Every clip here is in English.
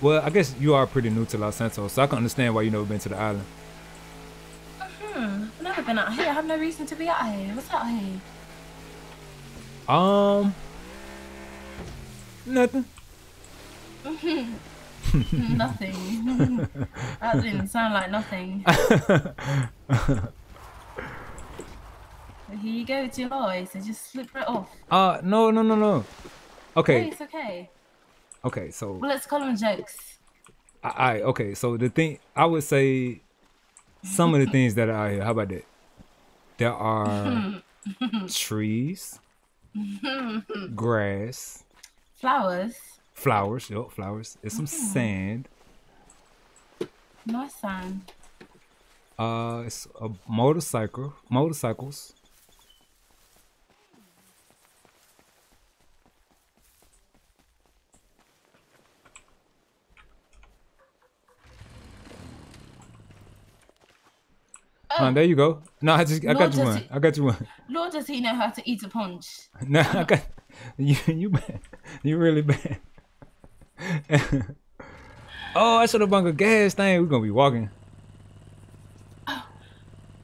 Well, I guess you are pretty new to Los Santos, so I can understand why you never been to the island. Hmm, I've never been out here. I have no reason to be out here. What's out here? Um, nothing. nothing. that didn't sound like nothing. Here you go, it's your eyes. So just slip right off. Uh, no, no, no, no. Okay, it's okay. Okay. So, Well, let's call them jokes. I, I okay. So the thing I would say, some of the things that are out here. How about that? There are trees, grass, Flowers. flowers. Yup, flowers. There's some sand. Nice sand. Uh, it's a motorcycle. Motorcycles. Uh, there you go. No, I just I Lord, got you one. it- I got you one. Lord, does he know how to eat a punch? No, I got you. You bad. You really bad. oh, I should have bought a gas thing. We're gonna be walking.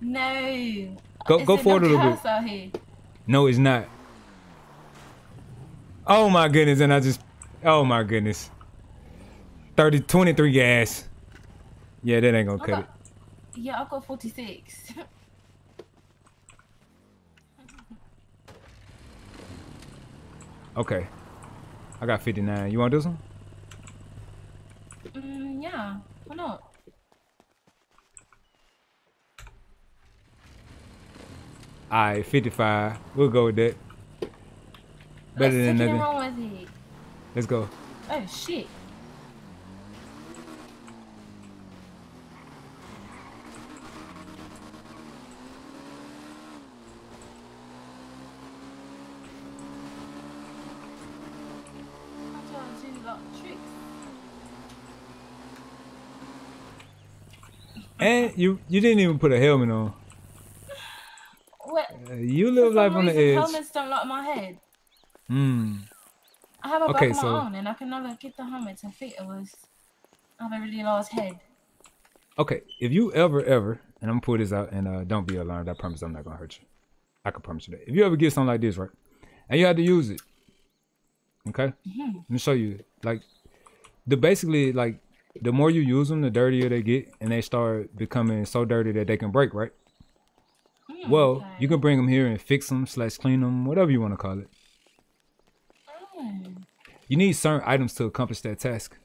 No. Go Is go forward a little bit. out here? No, it's not. Oh my goodness, and I just oh my goodness. 30 23 gas. Yeah, that ain't gonna I cut it. Yeah, I've got 46. Okay. I got 59. You want this one? mm, yeah, why not? Alright, 55. We'll go with that. Better than nothing. wrong with it? Let's go. Oh, shit. That's why I do like tricks. And you you didn't even put a helmet on. What? Uh, you live life on the edge. Helmets don't lock my head. Hmm. I have a Okay, back of my so- own, and I can never get the helmet to fit. It was. I have a really large head. Okay, if you ever, ever, and I'm gonna pull this out, and uh, don't be alarmed. I promise I'm not gonna hurt you. I can promise you that. If you ever get something like this, right, and you have to use it, okay, let me show you. Like, the basically like the more you use them, the dirtier they get, and they start becoming so dirty that they can break, right? Hmm, Well, okay. you can bring them here and fix them, slash clean them, whatever you want to call it. Oh. You need certain items to accomplish that task.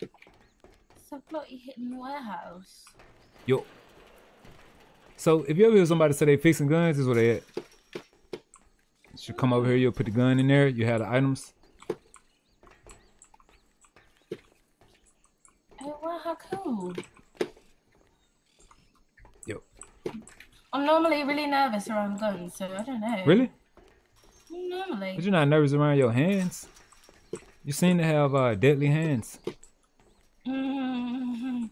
It's bloody hidden warehouse. Yo. So if you ever hear somebody say they fixing guns, is what they at. You come over here, you'll put the gun in there, you have the items. Oh wow, how cool! Yo. I'm normally really nervous around guns, so I don't know. Really? Normally. But you're not nervous around your hands? You seem to have uh, deadly hands. Mm-hmm.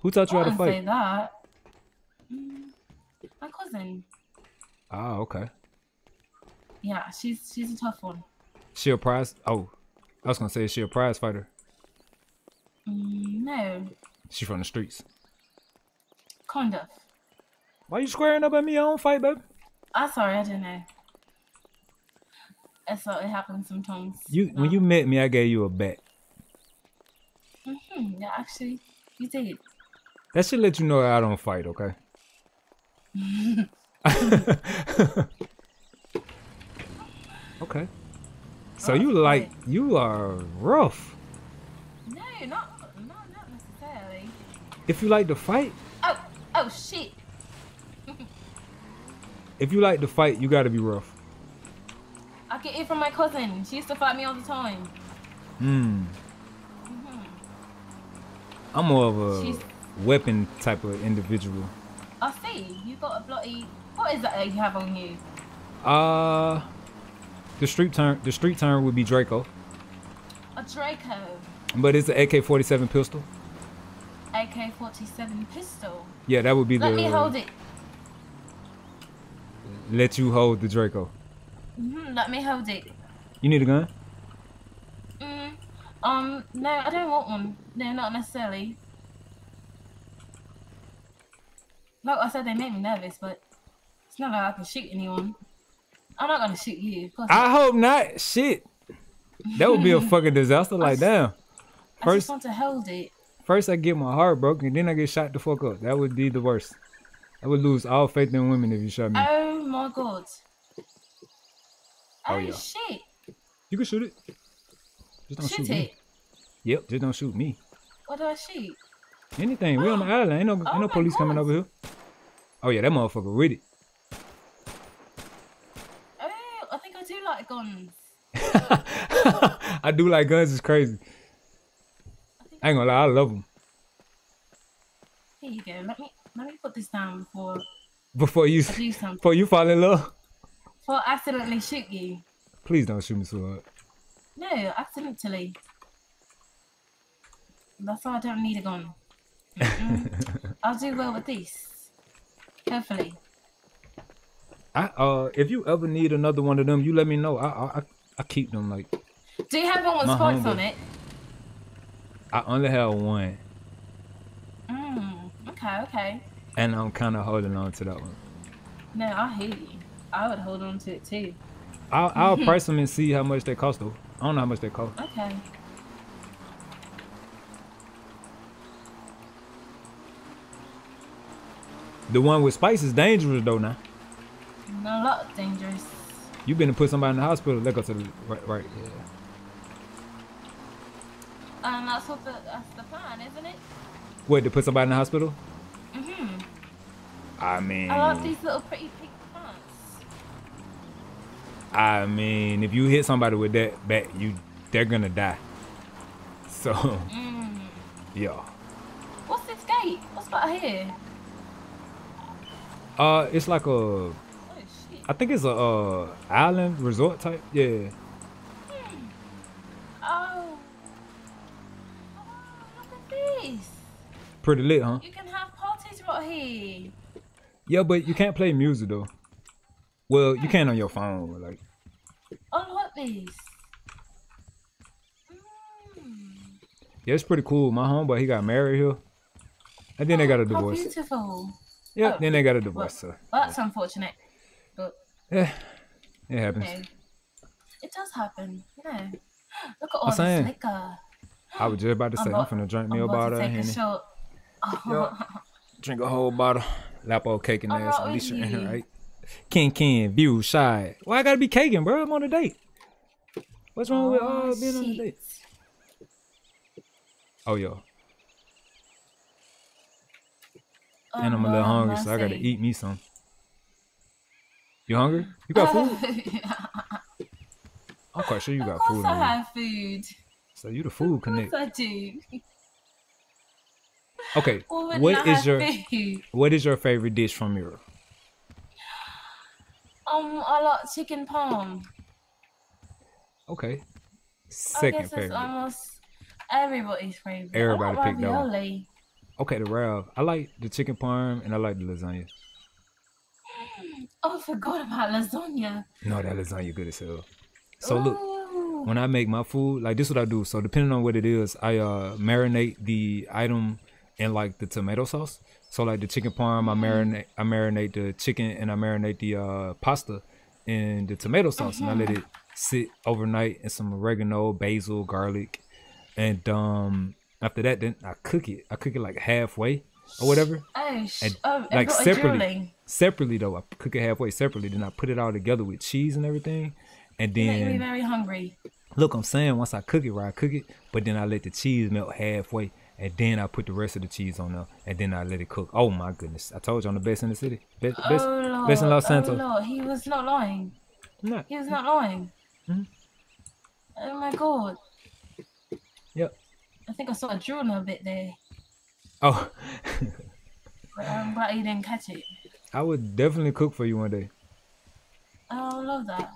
Who taught you I how to wouldn't say that. Mm, My cousin. Ah, okay. Yeah, she's she's a tough one. She a prize? Oh, I was gonna say is she a prize fighter. Mm, no, She from the streets. kind of. Why you squaring up at me? I don't fight, baby. I'm sorry, I didn't know. That's what it happens sometimes. You when you met me, I gave you a bet. hmm yeah, actually, you did. That should let you know I don't fight, okay? okay. So Oh, you like great. you are rough. No, not not not necessarily. If you like to fight, Oh, oh shit! if you like to fight, you gotta be rough. I get it from my cousin. She used to fight me all the time. Hmm. I'm more of a She's- weapon type of individual. I see. You got a bloody. What is that you have on you? Uh the street turn the street turn would be Draco. A Draco. But it's an AK forty seven pistol. AK-47 pistol. Yeah, that would be Let the Let me hold it. let you hold the Draco. Mhm, let me hold it. You need a gun? Mm, um, no, I don't want one. No, not necessarily. Like I said, they make me nervous, but it's not like I can shoot anyone. I'm not gonna shoot you. I hope not. Shit. That would be a fucking disaster. Like, damn. I First, just want to hold it. first I get my heart broken, then I get shot the fuck up. That would be the worst. I would lose all faith in women if you shot me. Oh my god. Oh, Oh, yeah. shit. You can shoot it. Just don't shoot, Shoot it. me. Yep, just don't shoot me. What do I shoot? Anything. We on the oh. island. Ain't no, ain't Oh no my police coming over here. Oh yeah, that motherfucker with it. Oh, I think I do like guns. I do like guns. It's crazy. I ain't gonna lie. I love them. Here you go. Let me let me put this down before Before you, do something. before you fall in love, Before I accidentally shoot you. please don't shoot me so hard. No, accidentally. That's why I don't need a gun. Mm-mm. I'll do well with this. Hopefully. I uh, if you ever need another one of them, you let me know. I I I, keep them like Do you have one with spikes on it? I only have one, Mm, okay, okay. and I'm kind of holding on to that one. No, I hate you. I would hold on to it too. I'll I'll price them and see how much they cost though. I don't know how much they cost. Okay. The one with spice is dangerous though. Now No, a lot dangerous. you been to put somebody in the hospital. Let go to the right, right. Yeah. And that's what the that's the plan, isn't it? What to put somebody in the hospital? Mhm. I mean, I like these little pretty pink plants. I mean, if you hit somebody with that bat, you they're gonna die. So Mm. yeah. What's this gate? What's about here? Uh, it's like a. I think it's a uh island resort type. Yeah. Oh. Oh, look at this. Pretty lit, huh? You can have parties right here. Yeah, but you can't play music though. Well, you can on your phone, like I like this. Mm. yeah, it's pretty cool. My homeboy, he got married here, and then they got a Oh, How divorce. beautiful. Yeah, Oh. then they got a Well, divorce. So well, that's unfortunate. But yeah, it happens. you know, it does happen. Yeah. Look at all I'm this saying. liquor. I was just about to say, I'm about- finna drink me I'm a about bottle to of take a Henny. shot. Drink a whole bottle. Lapo caking I'm ass. right At least you're in here, you. right? Ken Ken, view, shy. Why I gotta be caking, bro? I'm on a date. What's wrong with Oh, uh, being on a date? Oh, yo. And I'm a Oh, little Lord hungry, so I gotta eat me some. You hungry? You got food? I'm quite sure you got course food I have food. So you the food Of connect. I do. Okay, what is your food? what is your favorite dish from Europe? Um, I like chicken parm. Okay. Second I guess it's favorite. almost everybody's favorite. Everybody picked that one. ravioli. Okay, the Rav. I like the chicken parm and I like the lasagna. Oh, I forgot about lasagna. No, that lasagna good as hell. So look, Ooh. when I make my food, like this what I do. So depending on what it is, I uh marinate the item in like the tomato sauce. So like the chicken parm, I marinate I marinate the chicken and I marinate the uh pasta in the tomato sauce and I let it sit overnight in some oregano, basil, garlic. And um after that then I cook it. I cook it like halfway or whatever. Oh, sh- And, oh like separately. Separately though, I cook it halfway separately. Then I put it all together with cheese and everything. And You make me then very hungry. Look, I'm saying once I cook it, right, I cook it, but then I let the cheese melt halfway, and then I put the rest of the cheese on there, and then I let it cook. Oh my goodness! I told you I'm the best in the city, best, best, oh Lord. best in Los Oh Santos. Lord, he was not lying. Nah. He was not lying. Mhm. Oh my god. Yep. I think I saw a drooling a bit there. Oh, But I'm glad you didn't catch it. I would definitely cook for you one day. Oh, I love that.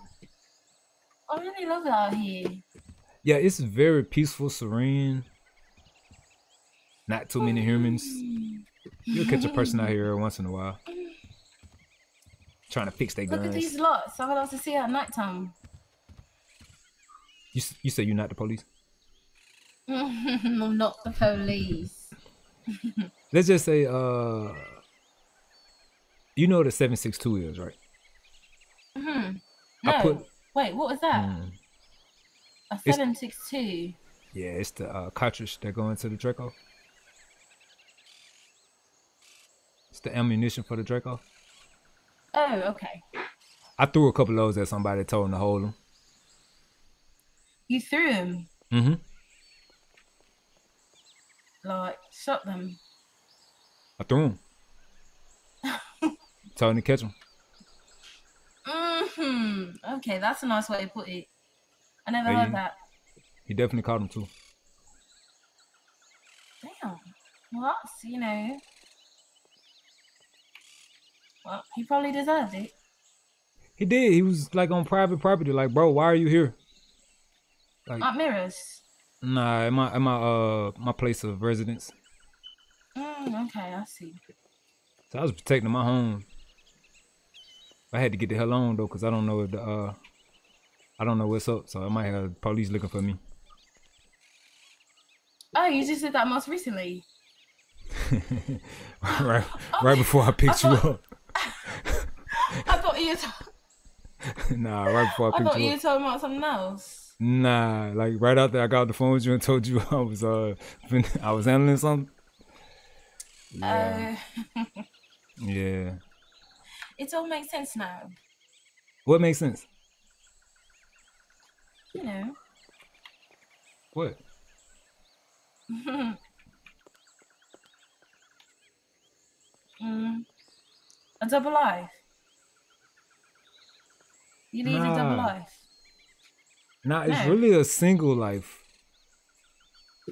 I really love it out here. Yeah, it's very peaceful, serene. Not too many humans. You'll catch a person out here every once in a while. trying to fix their Look guns. at these lots. I'm allowed to see at night time. You you say you're not the police? I'm not the police. Let's just say uh, you know what a seven six two is, right? Hmm. I No. put- Wait, what was that? Mm. A It's- 762. Yeah, it's the uh, cartridge that go into the Draco. It's the ammunition for the Draco. Oh, okay. I threw a couple of those at somebody, told them to hold them. You threw them. Mm-hmm. like, shot them. I threw them. Them to catch them. hmm Okay, that's a nice way to put it. I never Yeah, heard that. He definitely caught him too. Damn. Well, that's, you know. Well, he probably deserved it. He did. He was like on private property. Like, bro, why are you here? Like, Like mirrors. nah, at my at my uh my place of residence. Mm, okay, I see. So I was protecting my home. I had to get the hell on though, cause I don't know if the uh I don't know what's up. So I might have police looking for me. Oh, you just did that most recently. right, right before I picked you up. I thought you. T- nah, right before I picked I thought you you were up. talking about something else. Nah, like right after I got the phone with you and told you I was uh I was handling something. Yeah, Uh, yeah. It all makes sense now. What makes sense? You know. What? mm. A double life. You lead a double life. Nah, it's No. really a single life.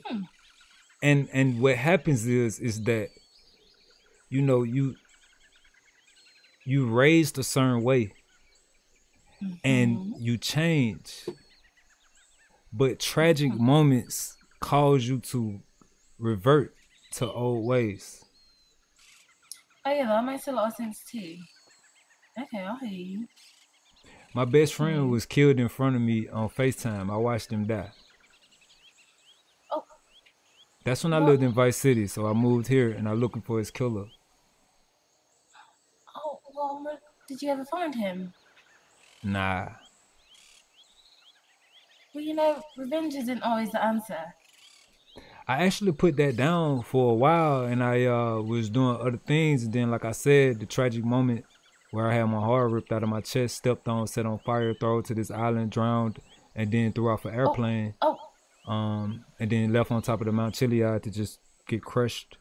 Hmm. And and what happens is is that you know you you raised a certain way and Mhm. you change. But tragic moments cause you to revert to old ways. Oh yeah, that makes a lot of sense too. Okay, I'll hear you. My best friend Mhm. was killed in front of me on FaceTime. I watched him die. Oh. That's when I What? lived in Vice City, so I moved here and I'm looking for his killer. Oh, well, did you ever find him? Nah. Well, you know, revenge isn't always the answer. I actually put that down for a while and I uh, was doing other things. And then, like I said, the tragic moment where I had my heart ripped out of my chest, stepped on, set on fire, thrown to this island, drowned, and then threw off an airplane. Oh, Um, and then left on top of the Mount Chiliad to just get crushed.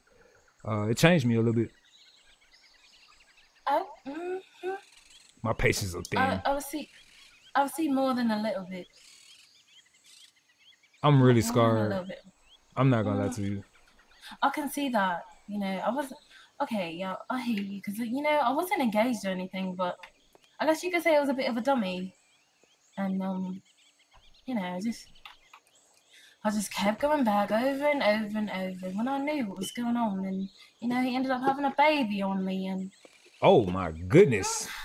Uh, it changed me a little bit. oh, mm-hmm. My patience are thin. I, I'll see. I'll see more than a little bit. I'm really More scarred. I'm not gonna lie Mm. to you. I can see that. You know, I wasn't. Okay, yeah, I hear you because you know I wasn't engaged or anything, but I guess you could say I was a bit of a dummy, and um, you know, just I just kept going back over and over and over when I knew what was going on, and you know, he ended up having a baby on me, and Oh my goodness.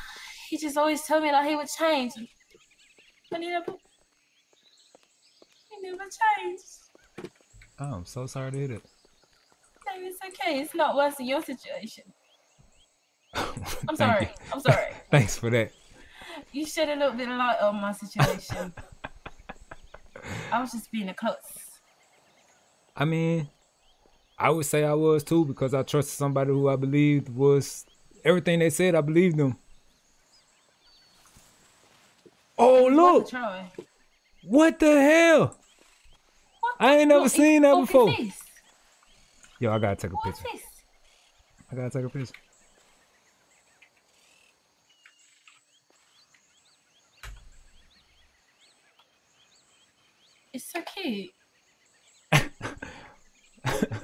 he just always told me that he would change, but he never, he never changed. Oh, I'm so sorry to hear that. No, it's okay. It's not worse than your situation. I'm sorry. you. I'm sorry. Thanks for that. You shed a little bit of light on my situation. I was just being a klutz. I mean, I would say I was too because I trusted somebody who I believed was everything they said. I believed them. Oh look! What the hell? What I ain't never what seen that before. Yo, I gotta take a What's picture. I gotta take a picture. It's so cute.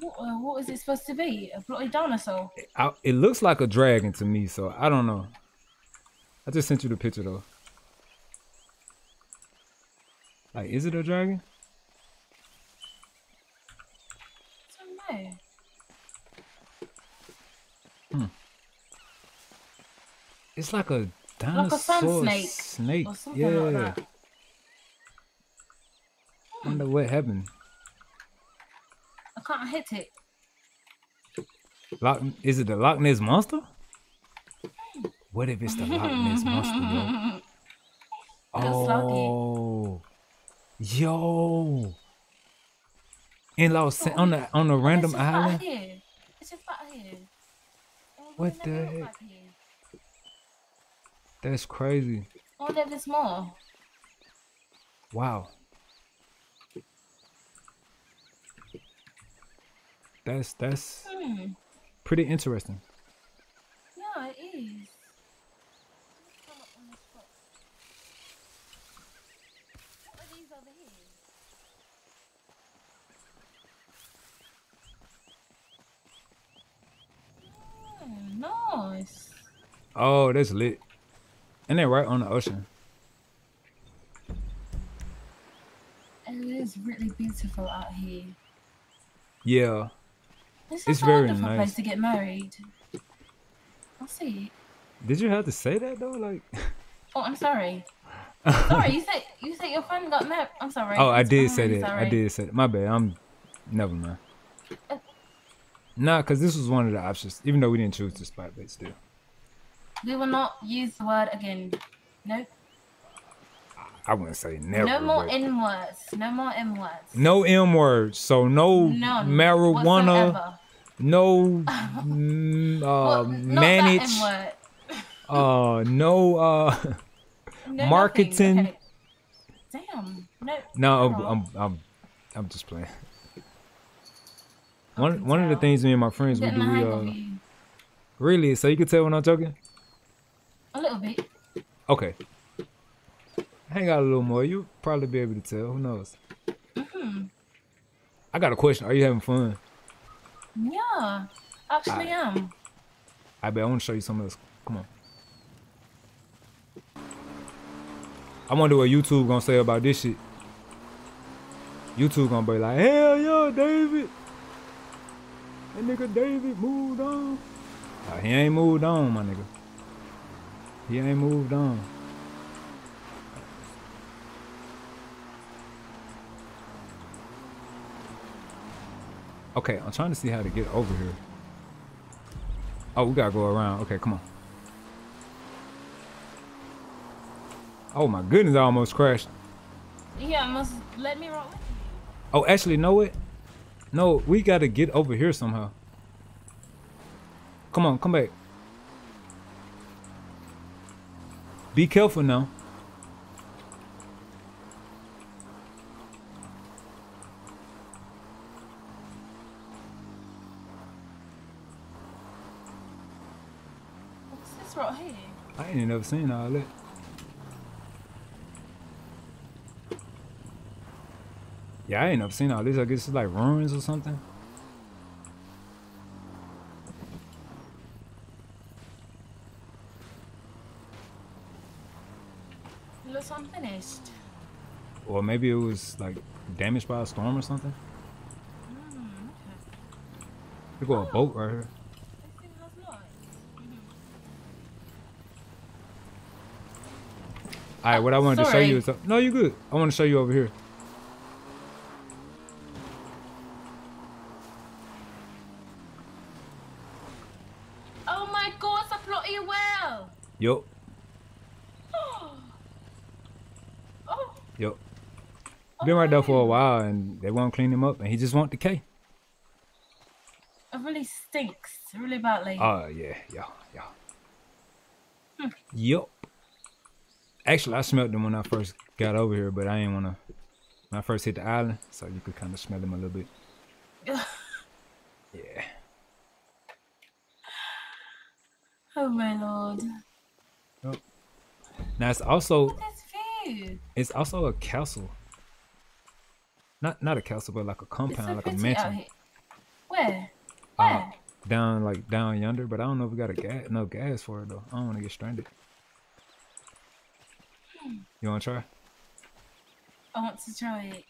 What, uh, what is it supposed to be? A bloody dinosaur? I, it looks like a dragon to me, so I don't know. I just sent you the picture though. Like, is it a dragon? I don't know. Hmm. It's like a dinosaur Like a snake snake. or something yeah. like that. Wonder what happened. Can't hit it. Loch, is it the Loch Ness monster? What if it's the Loch Ness monster, yo? Oh, yo! In Los on the on a random it's island. Here. It's just right here. Oh, What the heck? That's crazy. Oh, if there's more. Wow. That's that's Hmm. pretty interesting. Yeah, it is. Come up on the spot. What are these over here? Hmm, nice. Oh, that's lit. And they're right on the ocean. It is really beautiful out here. Yeah. This is It's a very wonderful nice. place to get married. I'll see. Did you have to say that though? Like Oh, I'm sorry. sorry, you said you said your friend got married. I'm sorry. Oh, I did say that. I did say that. My bad. I'm never mind. Uh, Nah, cause this was one of the options. Even though we didn't choose the spot, but still. We will not use the word again. No, I wouldn't say never. no more N words. No more M words. no M words. So no None marijuana. whatsoever. No mm, uh, Well, manage. Uh, no. Uh, No Marketing. okay. Damn. No. no. no. I'm, I'm, I'm just playing. One, one of the things me and my friends we do. We uh, really. So you can tell when I'm joking. A little bit. Okay. Hang out a little more. You probably be able to tell. Who knows? hmm I got a question. Are you having fun? Yeah. Actually, I am. I bet I want to show you some of this. Come on. I wonder what YouTube gonna say about this shit. YouTube gonna be like, hell yeah, David. That nigga David moved on. Nah, he ain't moved on, my nigga. He ain't moved on. Okay, I'm trying to see how to get over here. Oh, we gotta go around. Okay, come on. Oh my goodness, I almost crashed. Yeah, must let me roll with you. Oh, actually, know it? No, we gotta get over here somehow. Come on, come back. Be careful now. What's this right here? I ain't never seen all that. Yeah, I ain't never seen all this. I guess it's like ruins or something. Looks unfinished. Or maybe it was like damaged by a storm or something. Hmm, okay. There go a boat right here. This thing has lights. All right, what I wanted to show you is no, you good. I want to show you over here. Oh my god, it's a plotty well. Yup, Oh. Oh. yup. Oh Been right there for a while, and they won't clean him up, and he just want the K. It really stinks really badly. Oh yeah, yeah, yeah. Hmm. Yup. Actually, I smelled them when I first got over here, but I didn't wanna. When I first hit the island, so you could kind of smell them a little bit. Yeah. oh my lord. Now it's also it's also a castle. Not not a castle, but like a It's so compound, like a mansion. here. Where? Uh, Where? down like down yonder, but I don't know if we got a gas no gas for it though. I don't want to get stranded. You wanna try? I want to try it.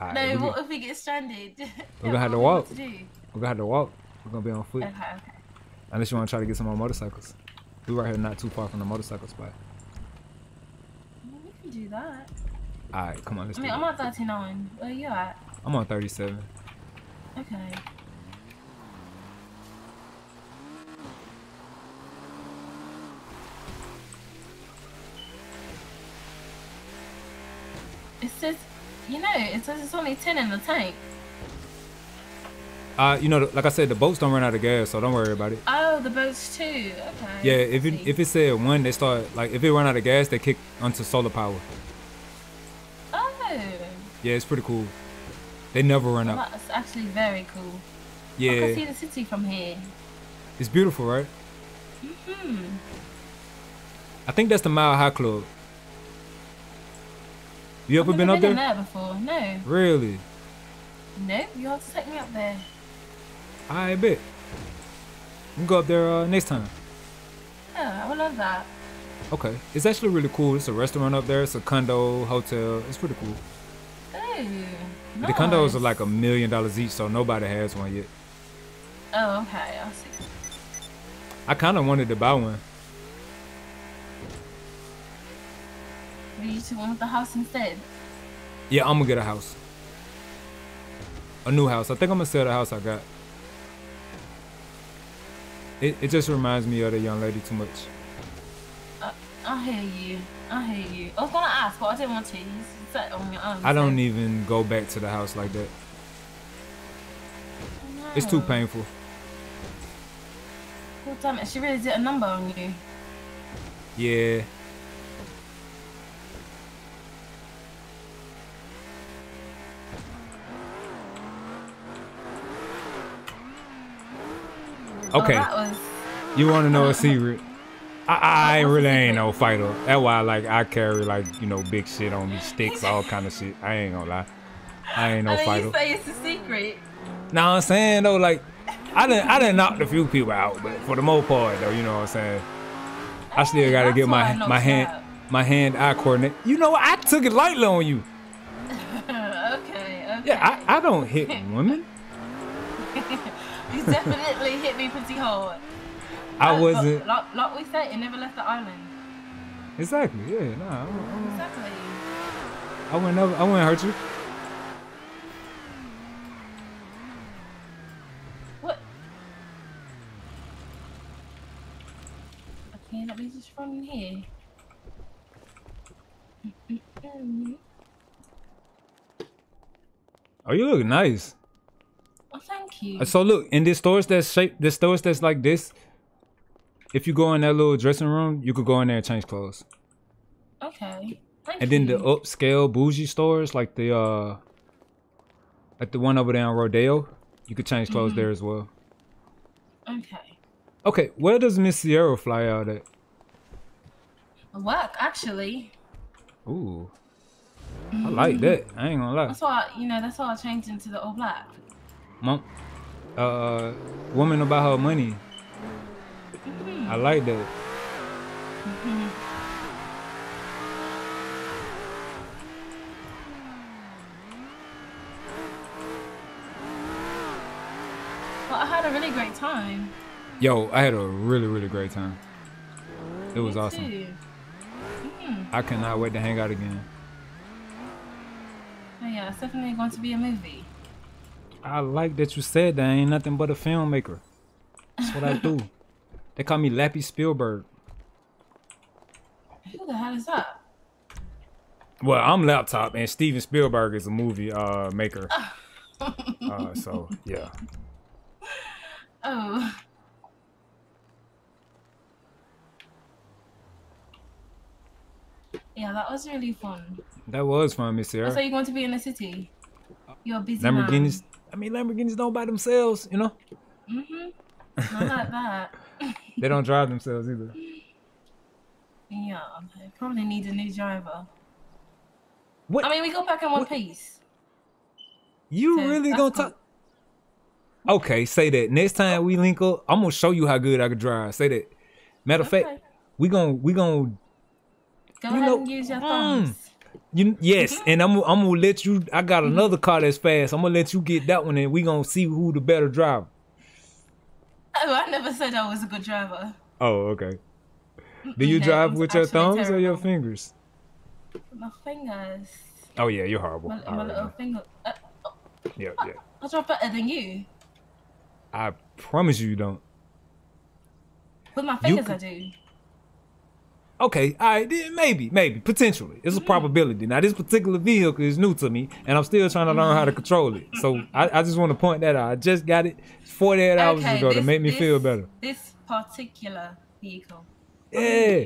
No, right, we, what if we get stranded? We're gonna have to walk. do we do? we're gonna have to walk. We're gonna be on foot. Okay, okay. Unless you want to try to get some more motorcycles. We're right here, not too far from the motorcycle spot. Well, we can do that. All right, come on, let's I mean, it. I'm on 39. Where you at? I'm on 37. Okay. It says, you know, it says it's only 10 in the tank. Uh, you know, like I said, the boats don't run out of gas, so don't worry about it. Oh, the boats too. Okay. Yeah, if it if it said one, they start like if it run out of gas, they kick onto solar power. Oh, Yeah, it's pretty cool. They never run well, out. that's actually very cool. Yeah. I can see the city from here. it's beautiful, right? Hmm. I think that's the Mile High Club. You ever been never up been there? there before. No. Really? No, you have to take me up there. I bet. We can go up there uh, next time. Yeah, I would love that. Okay, it's actually really cool. It's a restaurant up there. It's a condo, hotel. It's pretty cool. Oh, The condos are like a million dollars each, so nobody has one yet. Oh, okay, I see. I kind of wanted to buy one. But you two want the house instead? Yeah, I'm gonna get a house. A new house. I think I'm gonna sell the house I got. It, it just reminds me of the young lady too much. Uh, I hear you. I hear you. I was gonna ask, but I didn't want to. You on your own. I don't even go back to the house like that. It's too painful. God damn it, she really did a number on you. Yeah. Okay, was. you want to know a secret? I, I really ain't no fighter. That's why like I carry like you know big shit on me, sticks, all kind of shit. I ain't gonna lie. I ain't no and then fighter. you say it's a secret. Now I'm saying though, like I didn't I didn't knock a few people out, but for the most part though, you know what I'm saying. I still gotta that's get my my hand my hand eye coordinate. You know? I took it lightly on you. okay, okay. Yeah, I, I don't hit women. You definitely hit me pretty hard. I wasn't Like, like we said, it never left the island. exactly. Yeah, nah, I, I, Exactly. I wouldn't never, I wouldn't hurt you. What? Okay, let me just run in here. Oh, you look nice. Oh, thank you. Uh, So look, in this stores that's shaped, the stores that's like this. If you go in that little dressing room, you could go in there and change clothes. Okay. Thank And then the upscale bougie stores, like the uh, like the one over there on Rodeo, you could change clothes Mm-hmm. there as well. Okay. Okay, where does Miss Sierra fly out at? Work, actually. Ooh, I like that. I ain't gonna lie, That's why, you know, that's why I changed into the all black. Mom. Uh, woman about her money. I like that. But I had a really great time. Yo, I had a really really great time. It was Me awesome. too. I cannot wait to hang out again. Oh, yeah, it's definitely going to be a movie. I like that you said that I ain't nothing but a filmmaker. That's what I do. They call me Lappy Spielberg. Who the hell is that? Well, I'm laptop and Steven Spielberg is a movie uh maker. uh, so yeah. Oh. Yeah, that was really fun. That was fun, Miss Sarah. So Sarah. you're going to be in the city? You're busy Lamborghinis. I mean Lamborghinis don't buy themselves, you know? Mm-hmm. Not that. They don't drive themselves either. Yeah, I probably need a new driver. What I mean, we go back in one What? piece. you okay, really gonna talk? Okay, say that. Next time we link up, I'm gonna show you how good I can drive. Say that. Matter of Okay. fact, we gonna we gonna Go You ahead know- and use your Mm. You yes, and I'm I'm gonna let you. I got another car that's fast. I'm gonna let you get that one, and we gonna see who the better driver. Oh, I never said I was a good driver. Oh, okay. Do you No, drive with your thumbs or your fingers? My fingers. Oh yeah, you're horrible. My, my little finger. Uh, Yeah, yeah. I drive better than you. I promise you, you don't. With my fingers, could- I do. Okay, all right, then maybe, maybe, potentially. It's a Mm. probability. Now, this particular vehicle is new to me, and I'm still trying to learn how to control it. So, I, I just want to point that out. I just got it 48 hours Okay, ago to make me this- feel better. This particular vehicle. Yeah.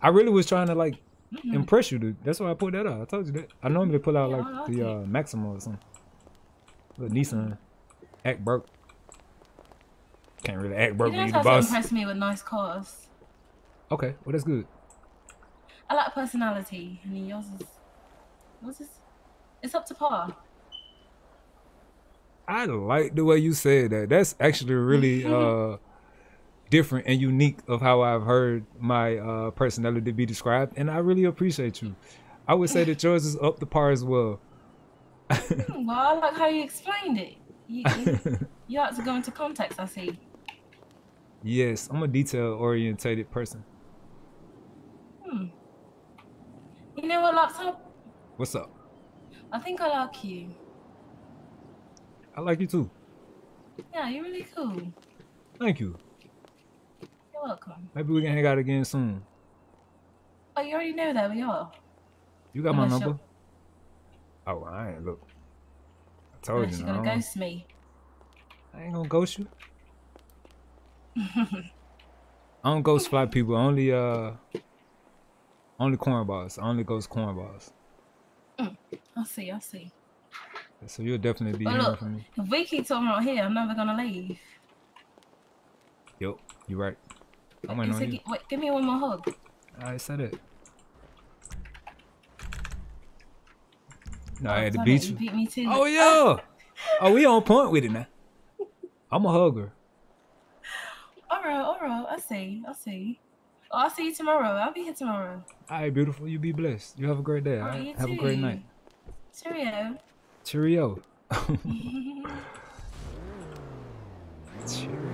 I really was trying to, like, Mm-hmm. impress you. Dude. That's why I put that out. I told you that. I normally pull out, like, the uh, Maxima or something. The Nissan. Act broke. Can't really act broke You when you the have to boss. impress me with nice cars. Okay, well, that's good. I like personality. I mean, yours is. Yours is. It's up to par. I like the way you said that. That's actually really uh different and unique of how I've heard my uh personality be described, and I really appreciate you. I would say that yours is up to par as well. Hmm, Well, I like how you explained it. You, you, you had to go into context, I see. Yes, I'm a detail orientated person. You know what, laptop? What's up? I think I like you. I like you too. Yeah, you're really cool. Thank you. You're welcome. Maybe we can hang out again soon. Oh, you already know that we are. You got my number? Oh, I ain't look. I told Unless you. you're I gonna ghost me. I ain't gonna ghost you. I don't ghost fly people. Only uh, only cornballs. I only ghost cornballs. Mm. I see, I see. So you'll definitely be But hearing look, from me. if we keep talking right here, I'm never gonna leave. Yep, you're right. I'm Wait, waiting on you. wait, give me one more hug. I said it. No, I had to beat you. beat too. Oh yeah. Oh, we on point with it now. I'm a hugger. Alright, alright. I see, I see. Oh, I'll see you tomorrow. I'll be here tomorrow. All right, beautiful. You be blessed. You have a great day. All Oh, right. you Have a great night. Cheerio. Cheerio. Cheerio.